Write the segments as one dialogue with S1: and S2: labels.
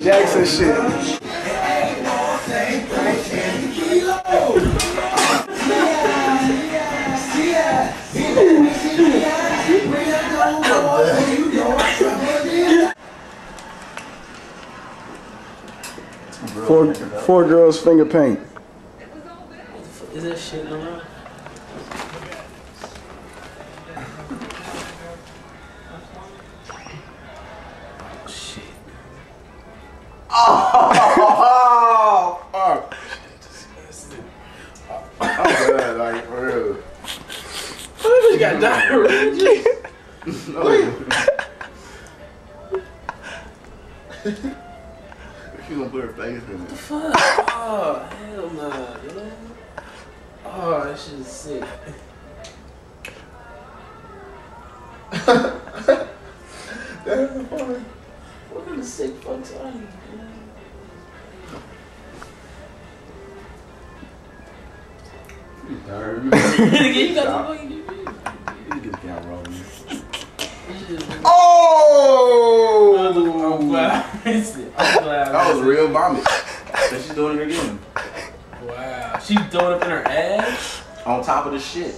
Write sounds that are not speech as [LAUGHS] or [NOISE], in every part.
S1: Jackson shit. Four, four girls finger paint.
S2: Is that shit in
S1: Oh, fuck. I'm glad, like, for real.
S2: You got diarrhea.
S1: She gonna put her face in it.
S2: What the fuck. Oh, hell no, yo. Oh, that shit is sick.
S1: That's funny.
S2: What kind of sick fucks are you, man? Nigga, you got the fucking
S1: You get the camera rolling.
S2: I'm
S1: Oh!
S2: glad I missed it. I'm glad
S1: That was real vomit. That she's doing it again.
S2: Wow. She throwing up in her ass?
S1: On top of the shit.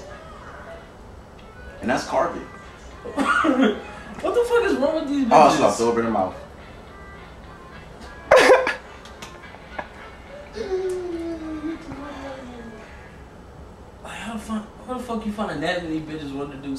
S1: And that's carpet. [LAUGHS]
S2: what the fuck is wrong with these oh, bitches?
S1: Oh, so I throw it in her mouth.
S2: Like, how, fuck, how the fuck you find a that many bitches want to do